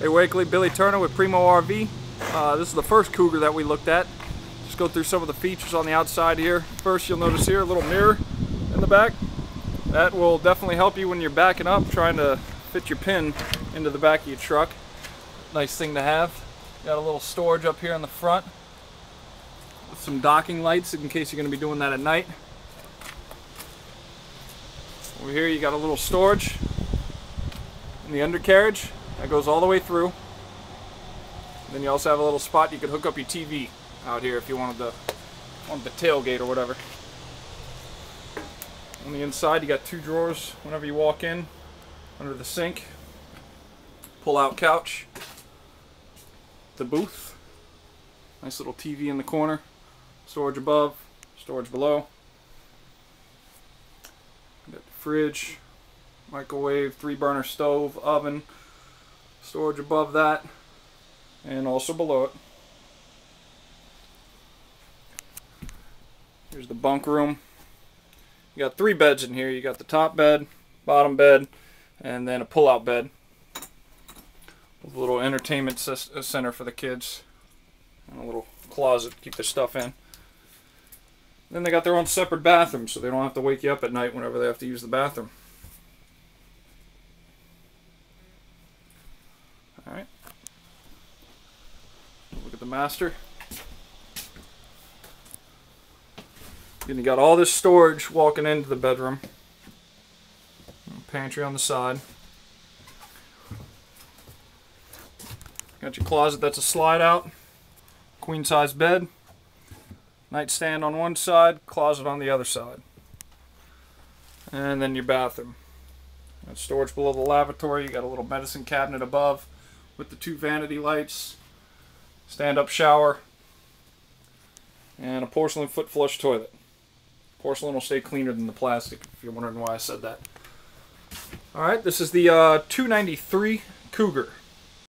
Hey Wakely, Billy Turner with Primo RV. Uh, this is the first Cougar that we looked at. Just go through some of the features on the outside here. First you'll notice here a little mirror in the back. That will definitely help you when you're backing up, trying to fit your pin into the back of your truck. Nice thing to have. Got a little storage up here in the front. With some docking lights in case you're going to be doing that at night. Over here you got a little storage in the undercarriage. That goes all the way through. Then you also have a little spot you could hook up your TV out here if you wanted the wanted the tailgate or whatever. On the inside you got two drawers whenever you walk in under the sink. Pull out couch. The booth. Nice little TV in the corner. Storage above, storage below. Got the fridge, microwave, three burner stove, oven, storage above that, and also below it. Here's the bunk room. You got three beds in here. You got the top bed, bottom bed, and then a pull-out bed with a little entertainment uh, center for the kids and a little closet to keep their stuff in. Then they got their own separate bathroom so they don't have to wake you up at night whenever they have to use the bathroom. Alright. Look at the master. Then you got all this storage walking into the bedroom. Pantry on the side. Got your closet that's a slide out. Queen size bed. Nightstand on one side, closet on the other side. And then your bathroom. Got storage below the lavatory. You got a little medicine cabinet above with the two vanity lights. Stand-up shower. And a porcelain foot flush toilet. Porcelain will stay cleaner than the plastic, if you're wondering why I said that. Alright, this is the uh, 293 Cougar.